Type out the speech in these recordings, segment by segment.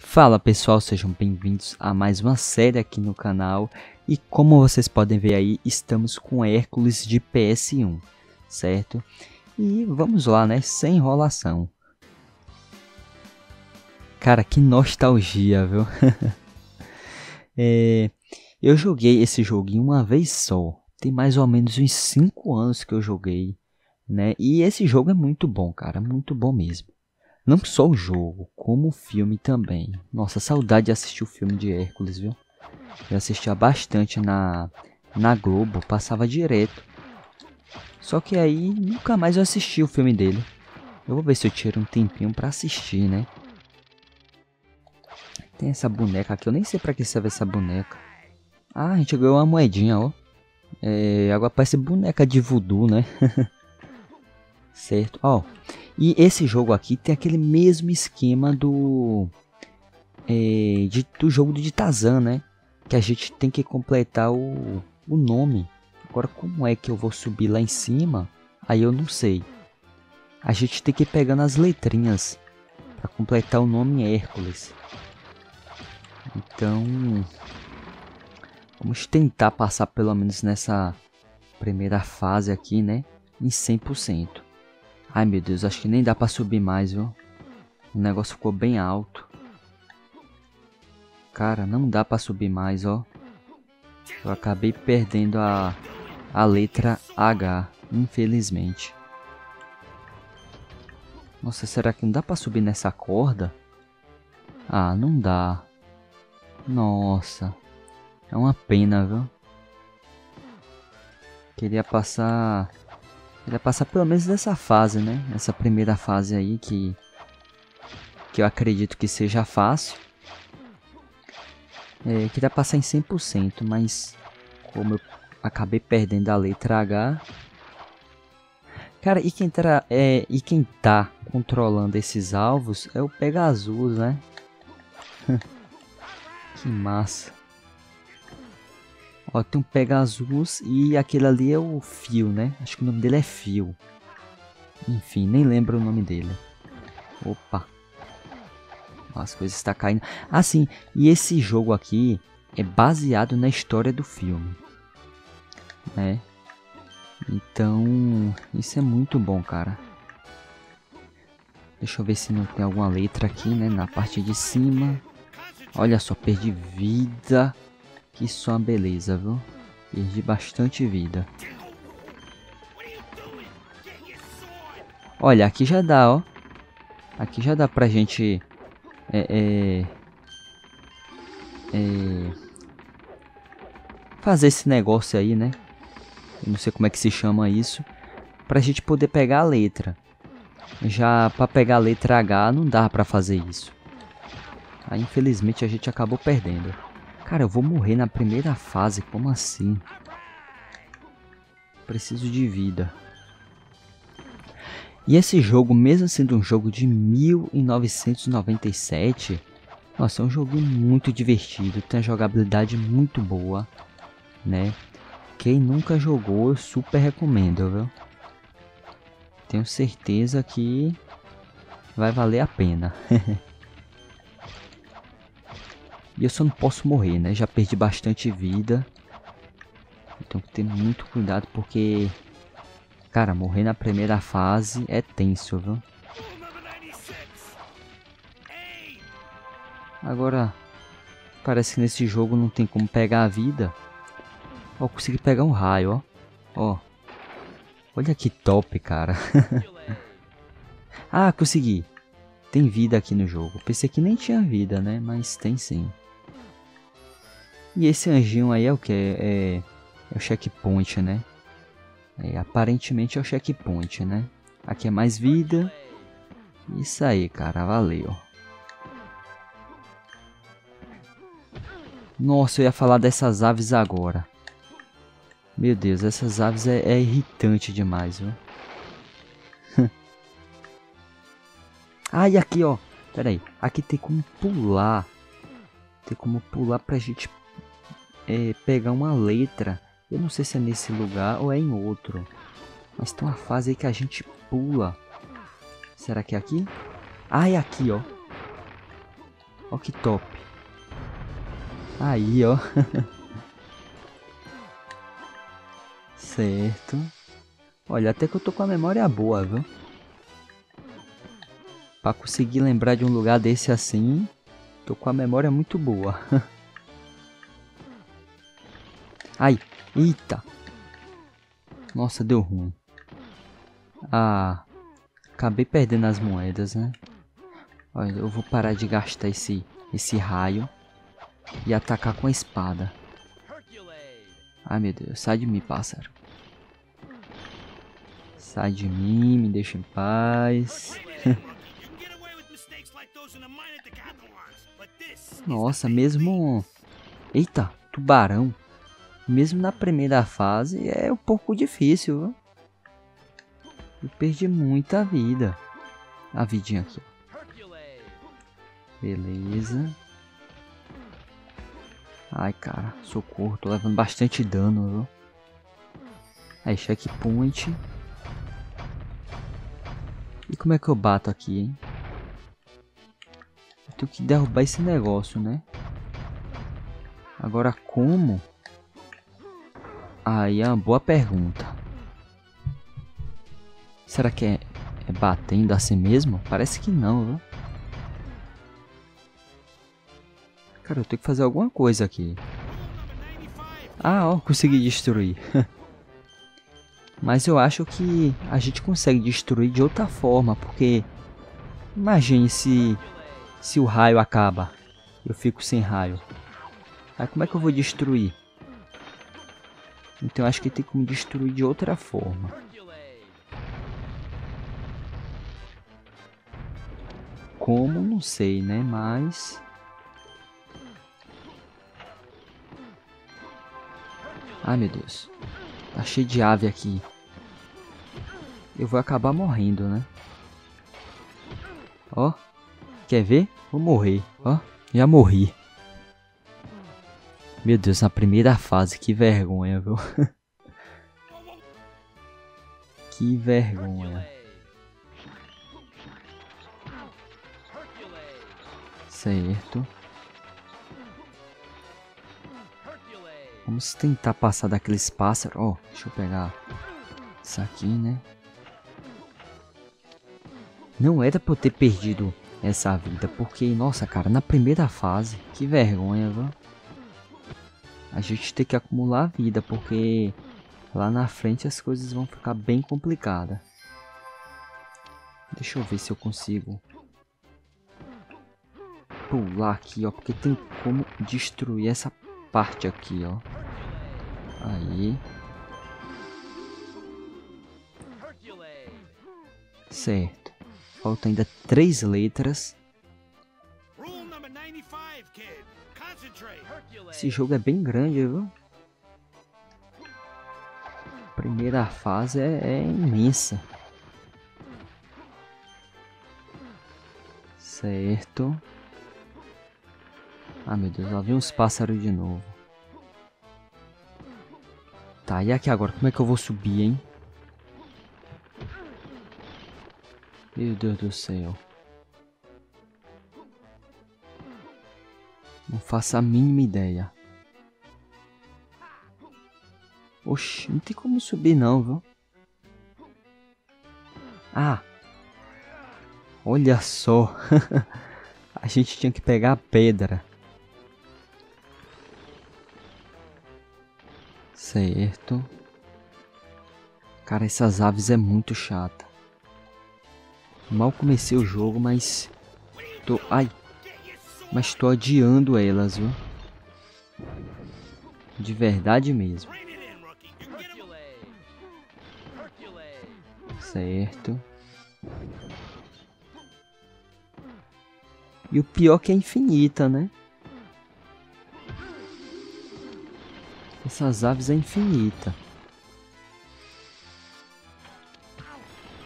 Fala pessoal, sejam bem-vindos a mais uma série aqui no canal e como vocês podem ver aí, estamos com Hércules de PS1, certo? E vamos lá, né, sem enrolação. Cara, que nostalgia, viu? é, eu joguei esse joguinho uma vez só, tem mais ou menos uns 5 anos que eu joguei, né? E esse jogo é muito bom, cara, muito bom mesmo. Não só o jogo, como o filme também. Nossa, saudade de assistir o filme de Hércules, viu? Eu assistia bastante na, na Globo, passava direto. Só que aí nunca mais eu assisti o filme dele. Eu vou ver se eu tiro um tempinho pra assistir, né? Tem essa boneca aqui, eu nem sei pra que serve essa boneca. Ah, a gente ganhou uma moedinha, ó. É, agora parece boneca de voodoo, né? certo? Ó, e esse jogo aqui tem aquele mesmo esquema do é, de, do jogo de Tazan, né? Que a gente tem que completar o, o nome. Agora, como é que eu vou subir lá em cima? Aí eu não sei. A gente tem que ir pegando as letrinhas para completar o nome Hércules. Então, vamos tentar passar pelo menos nessa primeira fase aqui, né? Em 100%. Ai meu Deus, acho que nem dá pra subir mais, viu? O negócio ficou bem alto. Cara, não dá pra subir mais, ó. Eu acabei perdendo a, a letra H, infelizmente. Nossa, será que não dá pra subir nessa corda? Ah, não dá. Nossa. É uma pena, viu? Queria passar ele passar pelo menos dessa fase, né? Essa primeira fase aí que, que eu acredito que seja fácil. É, queria passar em 100%, mas como eu acabei perdendo a letra H... Cara, e quem, tá, é, e quem tá controlando esses alvos é o Pegasus, né? que massa. Ó, tem um Pegasus e aquele ali é o Fio, né? Acho que o nome dele é Fio. Enfim, nem lembro o nome dele. Opa. As coisas estão caindo. Ah, sim. E esse jogo aqui é baseado na história do filme. Né? Então, isso é muito bom, cara. Deixa eu ver se não tem alguma letra aqui, né? Na parte de cima. Olha só, perdi vida. Que só uma beleza, viu? Perdi bastante vida. Olha, aqui já dá, ó. Aqui já dá pra gente... É, é, é, fazer esse negócio aí, né? Eu não sei como é que se chama isso. Pra gente poder pegar a letra. Já pra pegar a letra H não dá pra fazer isso. Aí infelizmente a gente acabou perdendo. Cara, eu vou morrer na primeira fase, como assim? Preciso de vida. E esse jogo, mesmo sendo um jogo de 1997, nossa, é um jogo muito divertido, tem uma jogabilidade muito boa, né? Quem nunca jogou, eu super recomendo, viu? Tenho certeza que vai valer a pena. E eu só não posso morrer, né? Já perdi bastante vida. Então tem que ter muito cuidado porque... Cara, morrer na primeira fase é tenso, viu? Agora, parece que nesse jogo não tem como pegar a vida. Ó, consegui pegar um raio, ó. Ó. Olha que top, cara. ah, consegui. Tem vida aqui no jogo. Pensei que nem tinha vida, né? Mas tem sim. E esse anjinho aí é o que? É, é, o checkpoint, né? É, aparentemente é o checkpoint, né? Aqui é mais vida. Isso aí, cara. Valeu. Nossa, eu ia falar dessas aves agora. Meu Deus, essas aves é, é irritante demais, viu? ah, e aqui, ó. Pera aí. Aqui tem como pular. Tem como pular pra gente é, pegar uma letra. Eu não sei se é nesse lugar ou é em outro. Mas tem uma fase aí que a gente pula. Será que é aqui? Ah, é aqui, ó. Ó que top. Aí, ó. certo. Olha, até que eu tô com a memória boa, viu? Pra conseguir lembrar de um lugar desse assim, tô com a memória muito boa. Ai, eita. Nossa, deu ruim. Ah, acabei perdendo as moedas, né? Olha, eu vou parar de gastar esse, esse raio e atacar com a espada. Ai, meu Deus, sai de mim, pássaro. Sai de mim, me deixa em paz. Nossa, mesmo... Eita, tubarão. Mesmo na primeira fase é um pouco difícil? Eu perdi muita vida. A vidinha aqui. Beleza. Ai, cara, socorro, tô levando bastante dano, viu? Aí, checkpoint. E como é que eu bato aqui, hein? Eu tenho que derrubar esse negócio, né? Agora como? Aí é uma boa pergunta. Será que é, é batendo assim mesmo? Parece que não, viu? Cara, eu tenho que fazer alguma coisa aqui. Ah, ó, consegui destruir. Mas eu acho que a gente consegue destruir de outra forma, porque... Imagine se, se o raio acaba. Eu fico sem raio. Aí como é que eu vou destruir? Então acho que tem como destruir de outra forma. Como, não sei, né? Mas... Ai, meu Deus. Tá cheio de ave aqui. Eu vou acabar morrendo, né? Ó. Quer ver? Vou morrer. Ó. Já morri. Meu Deus, na primeira fase. Que vergonha, viu? que vergonha. Certo. Vamos tentar passar daqueles pássaros. Ó, oh, deixa eu pegar isso aqui, né? Não era pra eu ter perdido essa vida, porque, nossa, cara, na primeira fase, que vergonha, viu? A gente tem que acumular vida, porque lá na frente as coisas vão ficar bem complicadas. Deixa eu ver se eu consigo pular aqui, ó, porque tem como destruir essa parte aqui, ó. Aí. Certo. Falta ainda três letras. Esse jogo é bem grande, viu? Primeira fase é, é imensa. Certo. Ah, meu Deus, lá vem uns pássaros de novo. Tá, e aqui agora? Como é que eu vou subir, hein? Meu Deus do céu. Faço a mínima ideia. Oxi, não tem como subir não, viu? Ah! Olha só! a gente tinha que pegar a pedra. Certo. Cara, essas aves é muito chata. Mal comecei o jogo, mas... Tô... Ai! Mas tô adiando elas, viu? De verdade mesmo. Certo. E o pior que é infinita, né? Essas aves é infinita.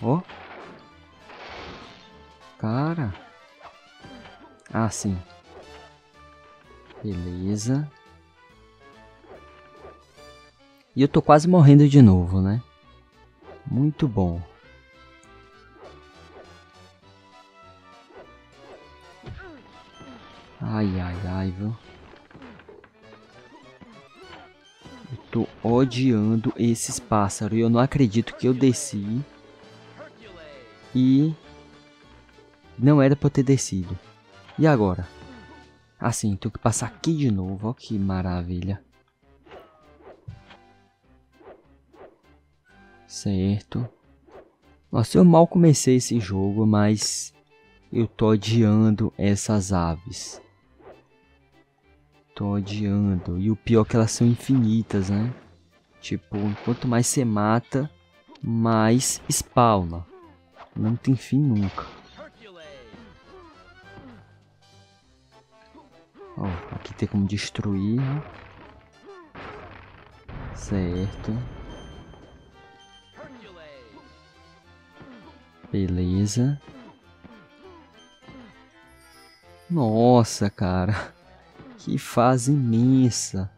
Ó. Oh. Cara. Ah, sim. Beleza. E eu tô quase morrendo de novo, né? Muito bom. Ai, ai, ai, viu? Eu tô odiando esses pássaros. E eu não acredito que eu desci. E... Não era pra eu ter descido. E agora? Assim, tenho que passar aqui de novo. Ó que maravilha. Certo. Nossa, eu mal comecei esse jogo, mas eu tô odiando essas aves. Tô odiando. E o pior é que elas são infinitas, né? Tipo, quanto mais você mata, mais spawna. Não tem fim nunca. Ó, aqui tem como destruir. Né? Certo. Beleza. Nossa, cara. Que fase imensa.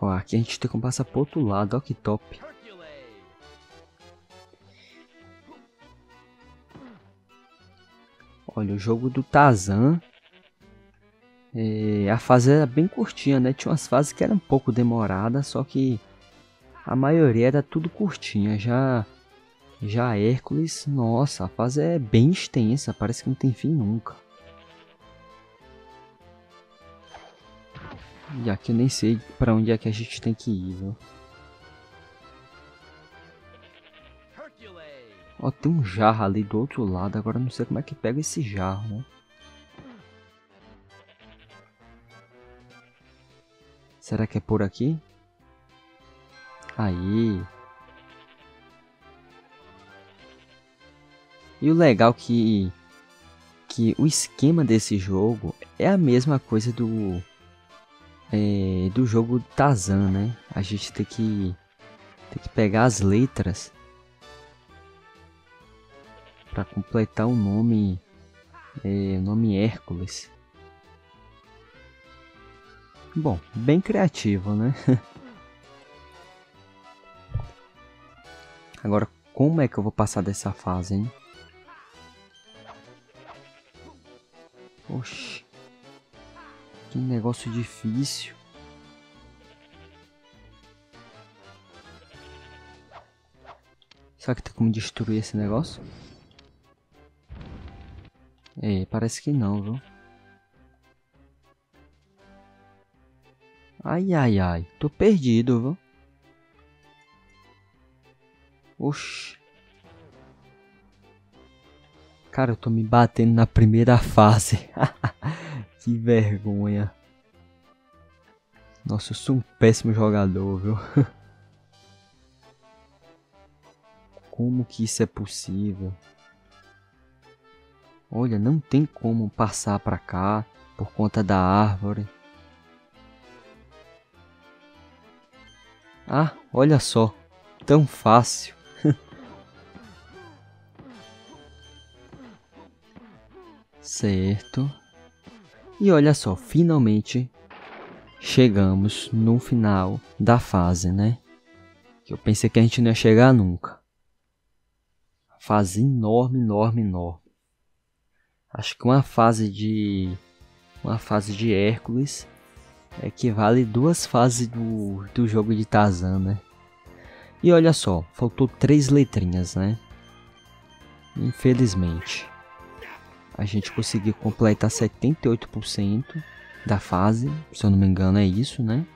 Ó, aqui a gente tem como passar pro outro lado. Ó que top. Olha, o jogo do Tazan. É, a fase era bem curtinha, né? Tinha umas fases que eram um pouco demoradas, só que a maioria era tudo curtinha. Já já Hércules, nossa, a fase é bem extensa, parece que não tem fim nunca. E aqui eu nem sei para onde é que a gente tem que ir, viu? Ó, tem um jarro ali do outro lado, agora não sei como é que pega esse jarro, né? Será que é por aqui? Aí. E o legal que que o esquema desse jogo é a mesma coisa do é, do jogo Tazan, né? A gente tem que tem que pegar as letras para completar o nome é, nome Hércules. Bom, bem criativo, né? Agora, como é que eu vou passar dessa fase, hein? Oxi. Que negócio difícil. Será que tem como destruir esse negócio? É, parece que não, viu? Ai, ai, ai. Tô perdido, viu? Oxi. Cara, eu tô me batendo na primeira fase. que vergonha. Nossa, eu sou um péssimo jogador, viu? Como que isso é possível? Olha, não tem como passar pra cá por conta da árvore. Ah, olha só. Tão fácil. Certo. E olha só, finalmente chegamos no final da fase, né? Eu pensei que a gente não ia chegar nunca. Fase enorme, enorme, enorme. Acho que uma fase de uma fase de Hércules equivale duas fases do, do jogo de Tarzan, né? E olha só, faltou três letrinhas, né? Infelizmente a gente conseguiu completar 78% da fase, se eu não me engano é isso, né?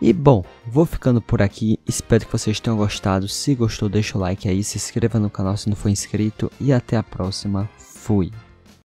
E bom, vou ficando por aqui, espero que vocês tenham gostado, se gostou deixa o like aí, se inscreva no canal se não for inscrito e até a próxima, fui!